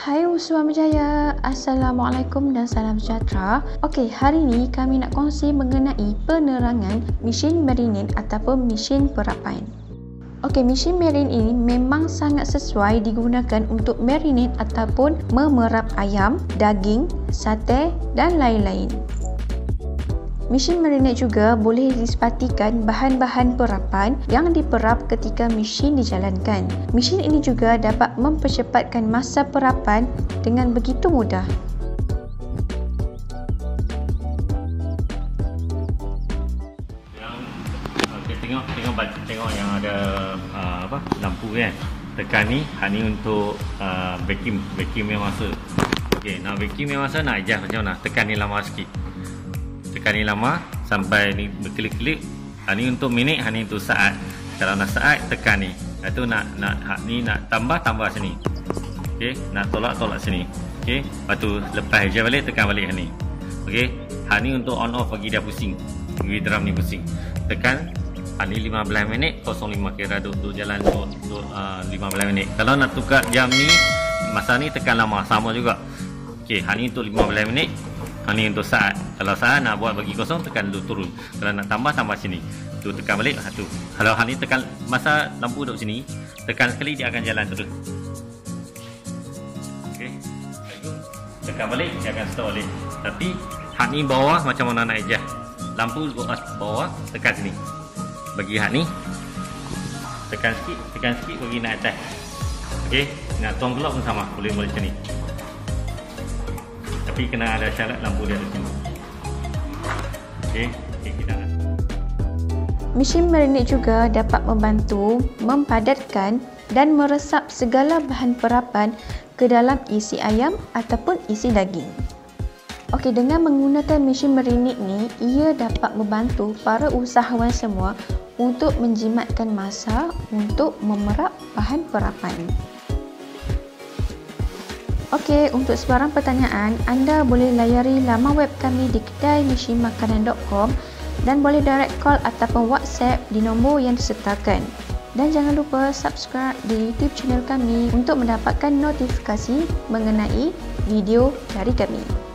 Hai Uswam Jaya, Assalamualaikum dan salam sejahtera. Okey, hari ini kami nak kongsi mengenai penerangan mesin marinade ataupun mesin perapan. Okey, mesin marinade ini memang sangat sesuai digunakan untuk marinade ataupun memerap ayam, daging, sate dan lain-lain. Mesin marinade juga boleh disepatikan bahan-bahan perapan yang diperap ketika mesin dijalankan. Mesin ini juga dapat mempercepatkan masa perapan dengan begitu mudah. Tengok tengok tengok yang ada uh, apa lampu kan. Tekan ni, ha ni untuk uh, vacuum, vacuum yang masa. Okey, nak vacuum yang masa nak adjust macam mana? Tekan ni lama sikit ni lama sampai ni berkelip-kelip ha, ni untuk minit ha, ni untuk saat. Kalau nak saat tekan ni. Itu nak nak ha, ni nak tambah tambah sini. Okey nak tolak tolak sini. Okey lepas tu lepas je balik tekan balik ha ni. Okey ha ni untuk on off bagi dia pusing. Bagi drum ni pusing. Tekan ha ni 15 minit 05 kira duk, duk jalan duk, duk, uh, 15 minit. Kalau nak tukar jam ni masa ni tekan lama sama juga. Okey ha ni untuk 15 minit Ha ni untuk saat. Kalau saat nak buat bagi kosong tekan dulu turun. Kalau nak tambah tambah sini. Tu tekan balik satu. Kalau hal ni tekan masa lampu duduk sini, tekan sekali dia akan jalan terus. Okey. Tekan balik dia akan stop balik. Tapi hak ni bawah macam mana nak adjust. Lampu bawah, bawah tekan sini. Bagi hak ni tekan sikit, tekan sikit bagi nak atas. Okey, nak tuang gelap pun sama, boleh boleh macam ni tapi kena ada syarat lampu dia di sini. Okey, okay, kita nak. Mesin marinade juga dapat membantu mempadatkan dan meresap segala bahan perapan ke dalam isi ayam ataupun isi daging. Okey, dengan menggunakan mesin marinade ni, ia dapat membantu para usahawan semua untuk menjimatkan masa untuk memerap bahan perapan. Okey, untuk sebarang pertanyaan, anda boleh layari laman web kami di kedai dan boleh direct call ataupun WhatsApp di nombor yang disertakan. Dan jangan lupa subscribe di YouTube channel kami untuk mendapatkan notifikasi mengenai video dari kami.